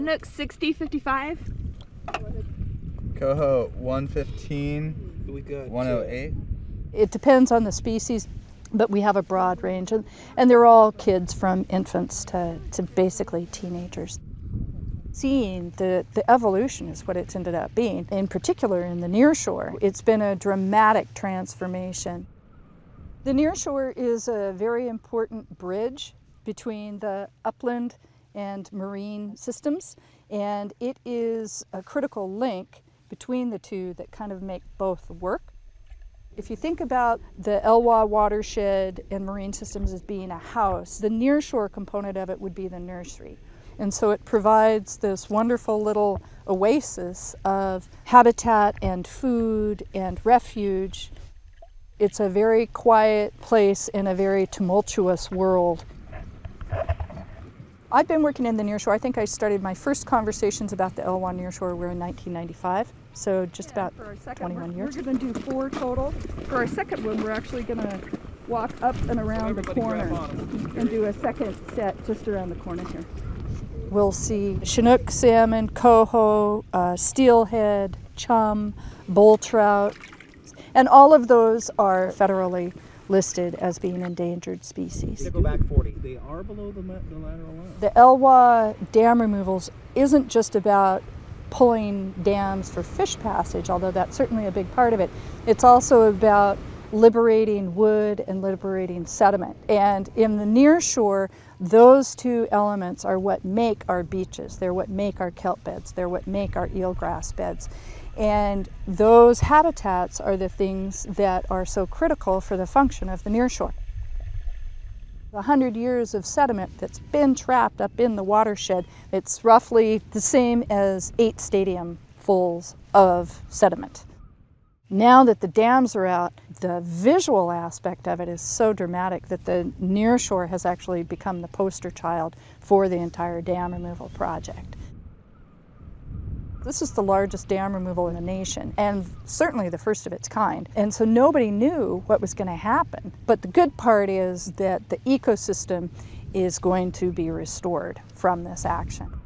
Chinook 6055. Coho 115, We got 108. It depends on the species, but we have a broad range, and, and they're all kids from infants to, to basically teenagers. Seeing the, the evolution is what it's ended up being, in particular in the nearshore. It's been a dramatic transformation. The nearshore is a very important bridge between the upland and marine systems, and it is a critical link between the two that kind of make both work. If you think about the Elwha watershed and marine systems as being a house, the nearshore component of it would be the nursery. And so it provides this wonderful little oasis of habitat and food and refuge. It's a very quiet place in a very tumultuous world. I've been working in the nearshore. I think I started my first conversations about the Elwha nearshore were in 1995, so just about For second, 21 we're, years. We're going to do four total. For our second one, we're actually going to walk up and around the corner and do a second set just around the corner here. We'll see Chinook salmon, coho, uh, steelhead, chum, bull trout, and all of those are federally listed as being endangered species. Go back 40. They are below the, the lateral line. The Elwha dam removals isn't just about pulling dams for fish passage, although that's certainly a big part of it. It's also about liberating wood and liberating sediment. And in the near shore, those two elements are what make our beaches. They're what make our kelp beds. They're what make our eelgrass beds. And those habitats are the things that are so critical for the function of the nearshore. A hundred years of sediment that's been trapped up in the watershed, it's roughly the same as eight stadium fulls of sediment. Now that the dams are out, the visual aspect of it is so dramatic that the near shore has actually become the poster child for the entire dam removal project. This is the largest dam removal in the nation, and certainly the first of its kind. And so nobody knew what was going to happen. But the good part is that the ecosystem is going to be restored from this action.